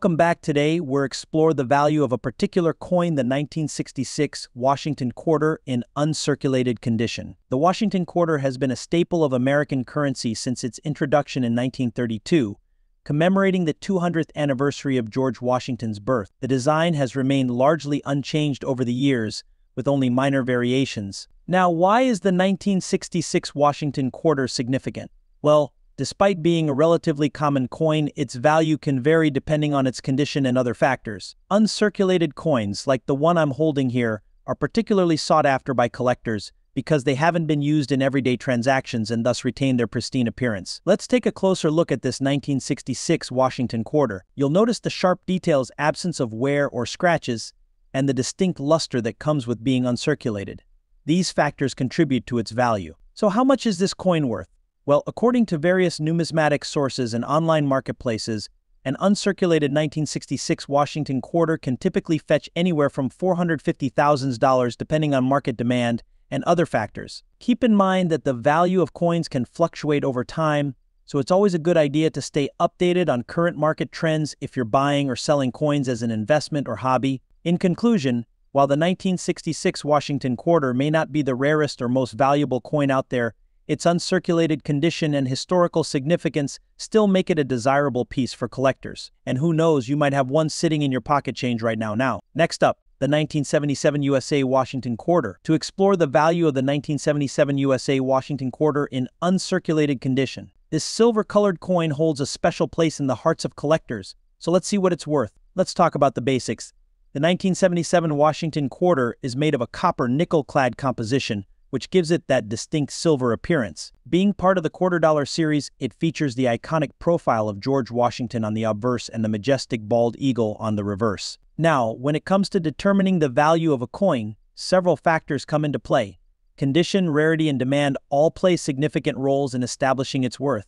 Welcome back today. We'll explore the value of a particular coin, the 1966 Washington quarter, in uncirculated condition. The Washington quarter has been a staple of American currency since its introduction in 1932, commemorating the 200th anniversary of George Washington's birth. The design has remained largely unchanged over the years, with only minor variations. Now, why is the 1966 Washington quarter significant? Well, Despite being a relatively common coin, its value can vary depending on its condition and other factors. Uncirculated coins, like the one I'm holding here, are particularly sought after by collectors because they haven't been used in everyday transactions and thus retain their pristine appearance. Let's take a closer look at this 1966 Washington quarter. You'll notice the sharp details absence of wear or scratches and the distinct luster that comes with being uncirculated. These factors contribute to its value. So how much is this coin worth? Well, according to various numismatic sources and online marketplaces, an uncirculated 1966 Washington quarter can typically fetch anywhere from $450,000 depending on market demand and other factors. Keep in mind that the value of coins can fluctuate over time, so it's always a good idea to stay updated on current market trends if you're buying or selling coins as an investment or hobby. In conclusion, while the 1966 Washington quarter may not be the rarest or most valuable coin out there, its uncirculated condition and historical significance still make it a desirable piece for collectors. And who knows, you might have one sitting in your pocket change right now now. Next up, the 1977 USA Washington Quarter. To explore the value of the 1977 USA Washington Quarter in uncirculated condition. This silver-colored coin holds a special place in the hearts of collectors, so let's see what it's worth. Let's talk about the basics. The 1977 Washington Quarter is made of a copper nickel-clad composition which gives it that distinct silver appearance. Being part of the quarter dollar series, it features the iconic profile of George Washington on the obverse and the majestic bald eagle on the reverse. Now, when it comes to determining the value of a coin, several factors come into play. Condition, rarity, and demand all play significant roles in establishing its worth.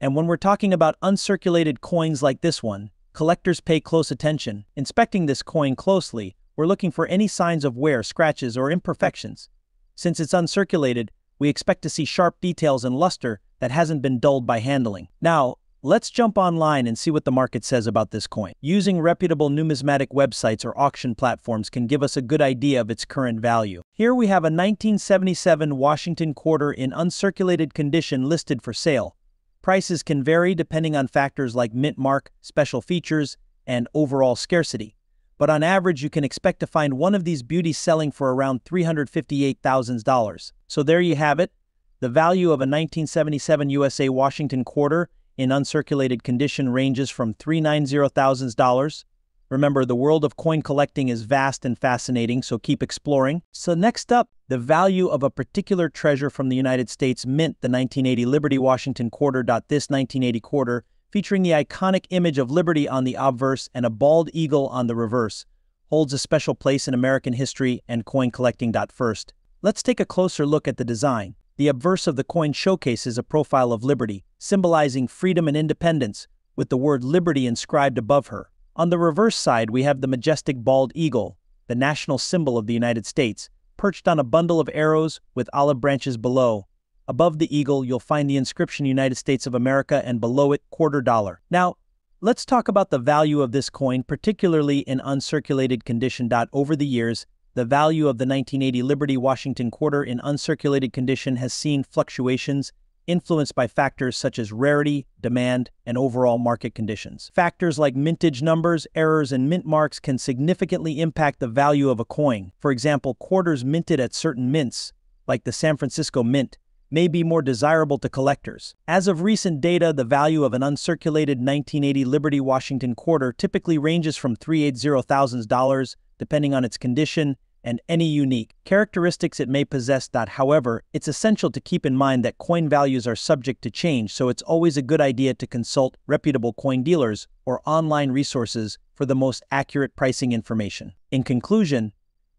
And when we're talking about uncirculated coins like this one, collectors pay close attention. Inspecting this coin closely, we're looking for any signs of wear, scratches, or imperfections. Since it's uncirculated, we expect to see sharp details and luster that hasn't been dulled by handling. Now, let's jump online and see what the market says about this coin. Using reputable numismatic websites or auction platforms can give us a good idea of its current value. Here we have a 1977 Washington quarter in uncirculated condition listed for sale. Prices can vary depending on factors like mint mark, special features, and overall scarcity but on average you can expect to find one of these beauties selling for around $358,000. So there you have it. The value of a 1977 USA Washington quarter in uncirculated condition ranges from $390,000. Remember, the world of coin collecting is vast and fascinating, so keep exploring. So next up, the value of a particular treasure from the United States Mint, the 1980 Liberty Washington quarter. This 1980 quarter featuring the iconic image of liberty on the obverse and a bald eagle on the reverse, holds a special place in American history and coin collecting. First, let's take a closer look at the design. The obverse of the coin showcases a profile of liberty, symbolizing freedom and independence, with the word liberty inscribed above her. On the reverse side, we have the majestic bald eagle, the national symbol of the United States, perched on a bundle of arrows with olive branches below, Above the eagle, you'll find the inscription United States of America and below it, quarter dollar. Now, let's talk about the value of this coin, particularly in uncirculated condition. Over the years, the value of the 1980 Liberty Washington quarter in uncirculated condition has seen fluctuations influenced by factors such as rarity, demand, and overall market conditions. Factors like mintage numbers, errors, and mint marks can significantly impact the value of a coin. For example, quarters minted at certain mints, like the San Francisco Mint, may be more desirable to collectors. As of recent data, the value of an uncirculated 1980 Liberty Washington quarter typically ranges from $380,000 depending on its condition and any unique characteristics it may possess that however it's essential to keep in mind that coin values are subject to change so it's always a good idea to consult reputable coin dealers or online resources for the most accurate pricing information in conclusion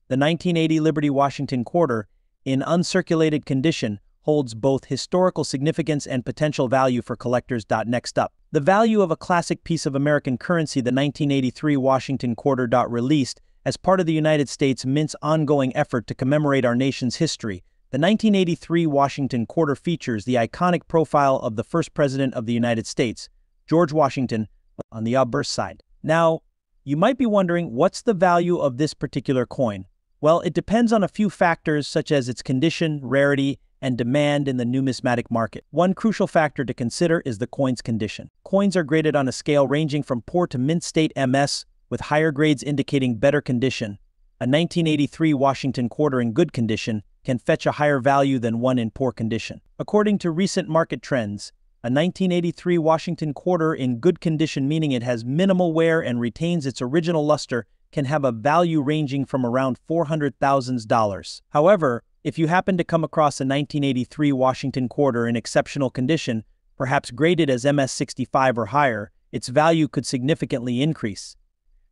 the 1980 liberty washington quarter in uncirculated condition holds both historical significance and potential value for collectors. Next up, the value of a classic piece of American currency, the 1983 Washington Quarter. Released as part of the United States Mint's ongoing effort to commemorate our nation's history. The 1983 Washington Quarter features the iconic profile of the first president of the United States, George Washington, on the obverse side. Now, you might be wondering what's the value of this particular coin? Well, it depends on a few factors such as its condition, rarity, and demand in the numismatic market. One crucial factor to consider is the coin's condition. Coins are graded on a scale ranging from poor to mint state MS, with higher grades indicating better condition. A 1983 Washington quarter in good condition can fetch a higher value than one in poor condition. According to recent market trends, a 1983 Washington quarter in good condition meaning it has minimal wear and retains its original luster can have a value ranging from around $400,000. However, if you happen to come across a 1983 Washington quarter in exceptional condition, perhaps graded as MS65 or higher, its value could significantly increase.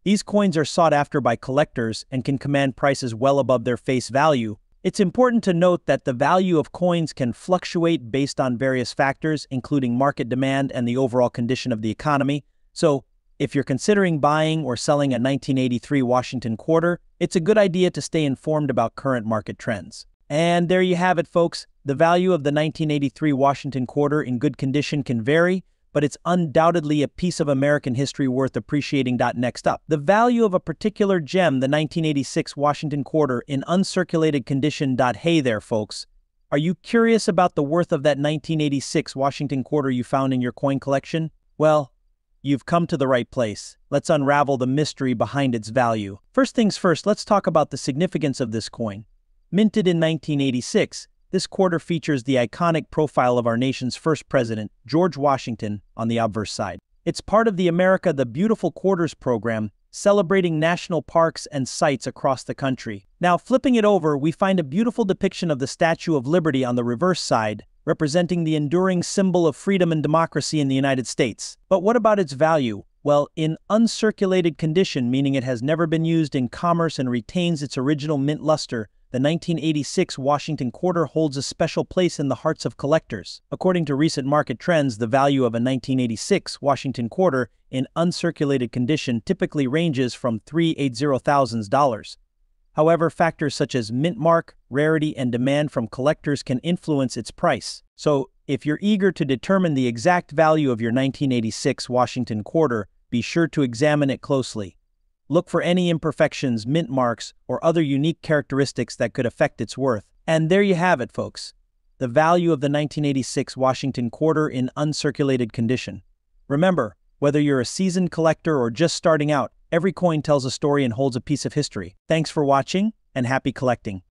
These coins are sought after by collectors and can command prices well above their face value. It's important to note that the value of coins can fluctuate based on various factors, including market demand and the overall condition of the economy. So, if you're considering buying or selling a 1983 Washington quarter, it's a good idea to stay informed about current market trends. And there you have it, folks. The value of the 1983 Washington quarter in good condition can vary, but it's undoubtedly a piece of American history worth appreciating. Next up, the value of a particular gem, the 1986 Washington quarter in uncirculated condition. Hey there, folks. Are you curious about the worth of that 1986 Washington quarter you found in your coin collection? Well, You've come to the right place. Let's unravel the mystery behind its value. First things first, let's talk about the significance of this coin. Minted in 1986, this quarter features the iconic profile of our nation's first president, George Washington, on the obverse side. It's part of the America the Beautiful Quarters program, celebrating national parks and sites across the country. Now, flipping it over, we find a beautiful depiction of the Statue of Liberty on the reverse side, representing the enduring symbol of freedom and democracy in the United States. But what about its value? Well, in uncirculated condition, meaning it has never been used in commerce and retains its original mint luster, the 1986 Washington Quarter holds a special place in the hearts of collectors. According to recent market trends, the value of a 1986 Washington Quarter in uncirculated condition typically ranges from $380,000. However, factors such as mint mark, rarity, and demand from collectors can influence its price. So, if you're eager to determine the exact value of your 1986 Washington quarter, be sure to examine it closely. Look for any imperfections, mint marks, or other unique characteristics that could affect its worth. And there you have it, folks. The value of the 1986 Washington quarter in uncirculated condition. Remember, whether you're a seasoned collector or just starting out, every coin tells a story and holds a piece of history. Thanks for watching, and happy collecting.